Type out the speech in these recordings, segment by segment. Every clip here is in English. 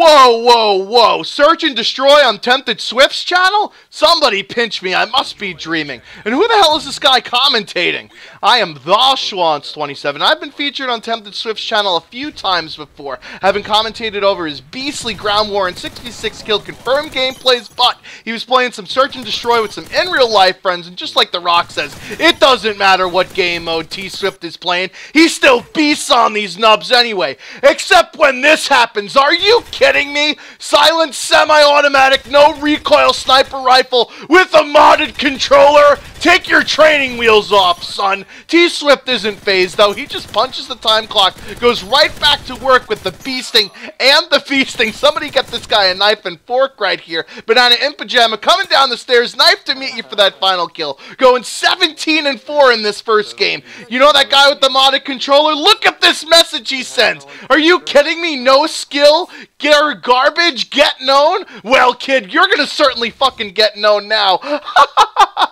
Whoa, whoa, whoa. Search and destroy on Tempted Swift's channel? Somebody pinch me. I must be dreaming. And who the hell is this guy commentating? I am the Shwantz27. I've been featured on Tempted Swift's channel a few times before, having commentated over his beastly ground war and 66 kill confirmed gameplays, but he was playing some Search and Destroy with some in real life friends, and just like The Rock says, it doesn't matter what game mode T Swift is playing, he still beasts on these nubs anyway. Except when this happens. Are you kidding me? Silent semi automatic, no recoil sniper rifle with a modded controller? Take your training wheels off, son. T Swift isn't phased, though. He just punches the time clock, goes right back to work with the beasting and the feasting. Somebody get this guy a knife and fork right here. Banana in pajama coming down the stairs, knife to meet you for that final kill. Going 17 and 4 in this first game. You know that guy with the modded controller? Look at this message he sends. Are you kidding me? No skill? Get garbage? Get known? Well, kid, you're gonna certainly fucking get known now.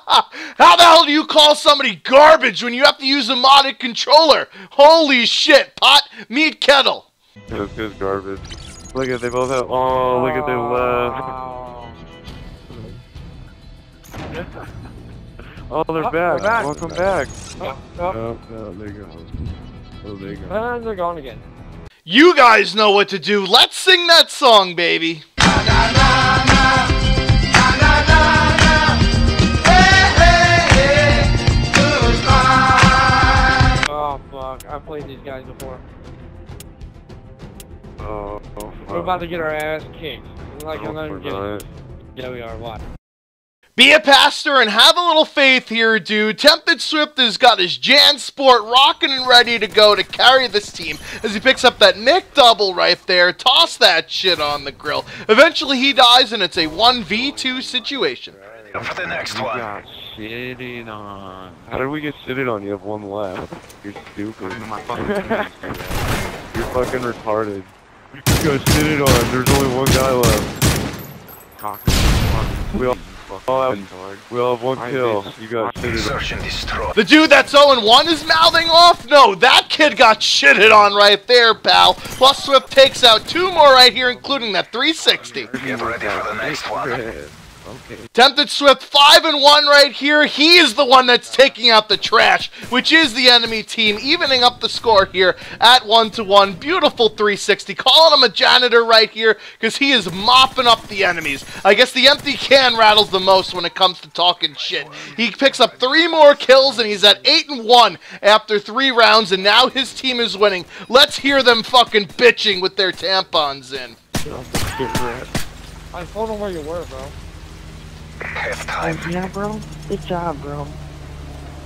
How the hell do you call somebody garbage when you have to use a modded controller? Holy shit, pot, meat, kettle. This is garbage. Look at they both have. Oh, look at they left. oh, they're Oh, back. they're back. Welcome back. Oh, oh, Oh, no, there you go. Oh, there you go. and they're gone again. You guys know what to do. Let's sing that song, baby. I've played these guys before. Oh, oh We're about to get our ass kicked. Like No, I'm not we're getting. Yeah, we are. What? Be a pastor and have a little faith here, dude. Tempted Swift has got his JanSport rocking and ready to go to carry this team as he picks up that Nick double right there. Toss that shit on the grill. Eventually he dies and it's a 1v2 situation. For the next oh You one. got shitted on. How did we get shitted on? You have one left. You're stupid. You're fucking retarded. You got shitted on. There's only one guy left. We all, all have, we all have one kill. You got shitted on. And destroy. The dude that's 0-1 is mouthing off? No, that kid got shitted on right there, pal. Plus Swift takes out two more right here, including that 360. Get ready for the next one. Okay. Tempted Swift 5 and 1 right here. He is the one that's taking out the trash, which is the enemy team, evening up the score here at 1 to 1. Beautiful 360. Calling him a janitor right here because he is mopping up the enemies. I guess the empty can rattles the most when it comes to talking shit. He picks up three more kills and he's at 8 and 1 after three rounds, and now his team is winning. Let's hear them fucking bitching with their tampons in. I told them where you were, bro. Half time. Yeah, bro. Good job, bro.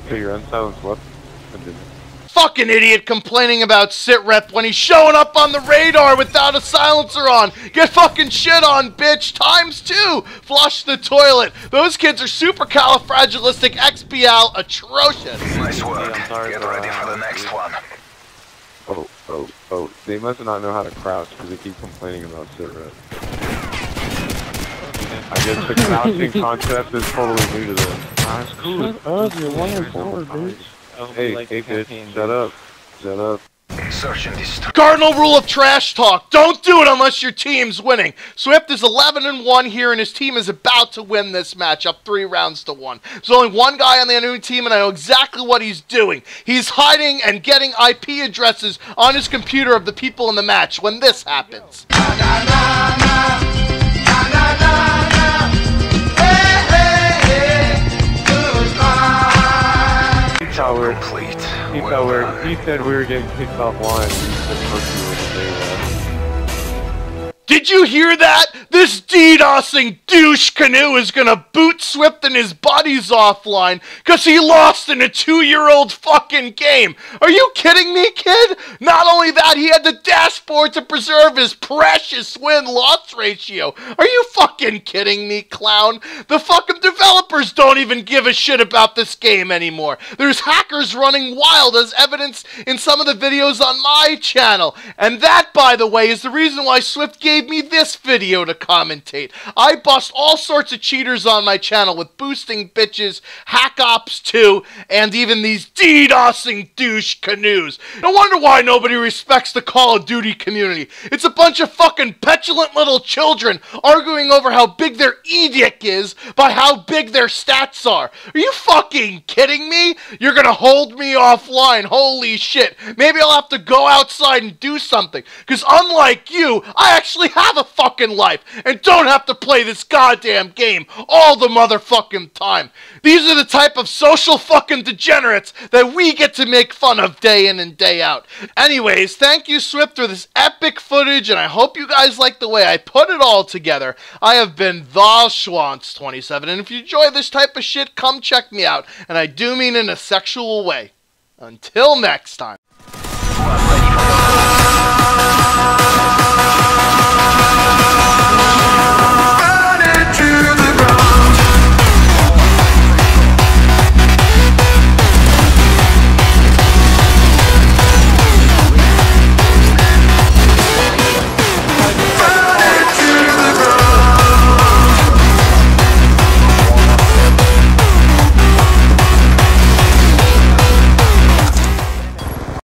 Okay, you're unsilenced left. Fucking idiot complaining about sit rep when he's showing up on the radar without a silencer on. Get fucking shit on, bitch. Times two. Flush the toilet. Those kids are super califragilistic XPL atrocious. Nice work. I'm sorry Get for, ready uh, for the next one. Oh, oh, oh. They must not know how to crouch because they keep complaining about sit rep. I guess the crouching concept is totally new to them. That's cool. Oh, you're one and four, bitch. Hey, hey, bitch, shut up. Shut up. Search and destroy. Cardinal rule of trash talk. Don't do it unless your team's winning. Swift is 11 and 1 here, and his team is about to win this match up three rounds to one. There's only one guy on the enemy team, and I know exactly what he's doing. He's hiding and getting IP addresses on his computer of the people in the match when this happens. He thought we were, he said we were getting kicked offline. Did you hear that? This DDoSing douche canoe is gonna boot Swift and his buddies offline because he lost in a two year old fucking game. Are you kidding me, kid? Not only that, he had the dashboard to preserve his precious win loss ratio. Are you fucking kidding me, clown? The fucking developers don't even give a shit about this game anymore. There's hackers running wild as evidence in some of the videos on my channel. And that, by the way, is the reason why Swift gave gave me this video to commentate. I bust all sorts of cheaters on my channel with boosting bitches, hack ops 2, and even these DDoSing douche canoes. No wonder why nobody respects the Call of Duty community. It's a bunch of fucking petulant little children arguing over how big their edict is by how big their stats are. Are you fucking kidding me? You're gonna hold me offline. Holy shit. Maybe I'll have to go outside and do something. Because unlike you, I actually have a fucking life and don't have to play this goddamn game all the motherfucking time. These are the type of social fucking degenerates that we get to make fun of day in and day out. Anyways, thank you, Swift, for this epic footage, and I hope you guys like the way I put it all together. I have been the Shwantz27, and if you enjoy this type of shit, come check me out, and I do mean in a sexual way. Until next time.